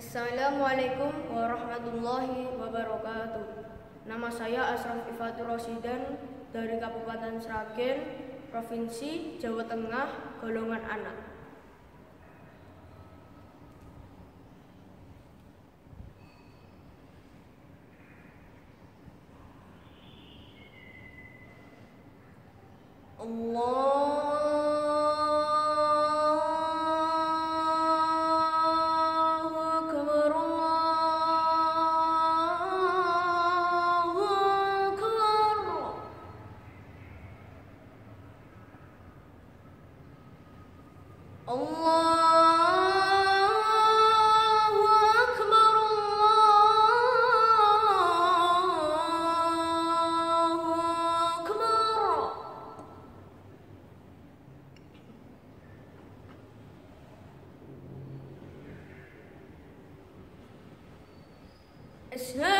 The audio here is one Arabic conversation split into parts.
Assalamualaikum warahmatullahi wabarakatuh. Nama saya Asraf Ifatur Rosidan dari Kabupaten Sragen, Provinsi Jawa Tengah, golongan anak. Allahu Allahu Akbar, Allahu Akbar. أشهد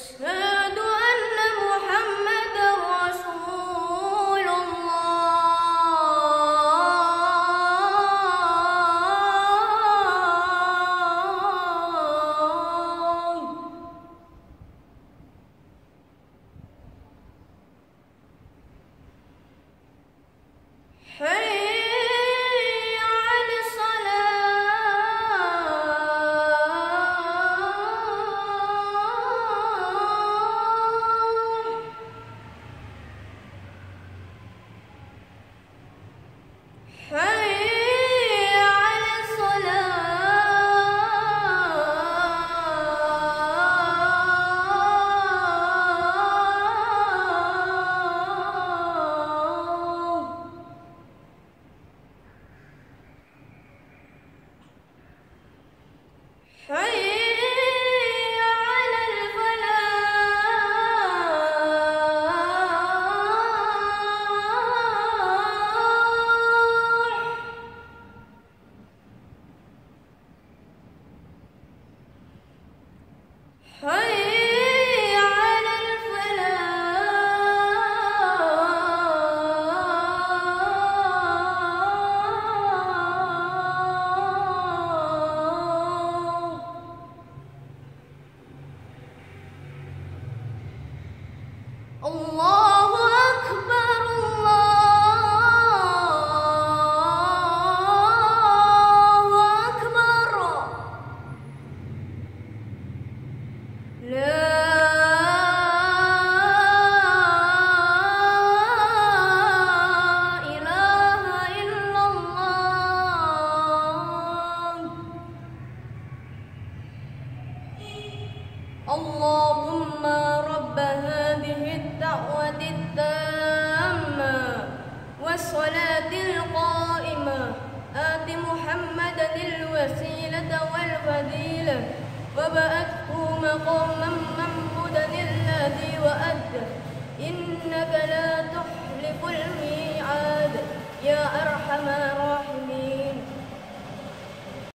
أشهد اللهم رب هذه الدعوة التامة والصلاة القائمة. آت محمدا الوسيلة والفضيلة. وبعثه مقاما محمودا الذي وأده إنك لا تخلف الميعاد. يا أرحم الراحمين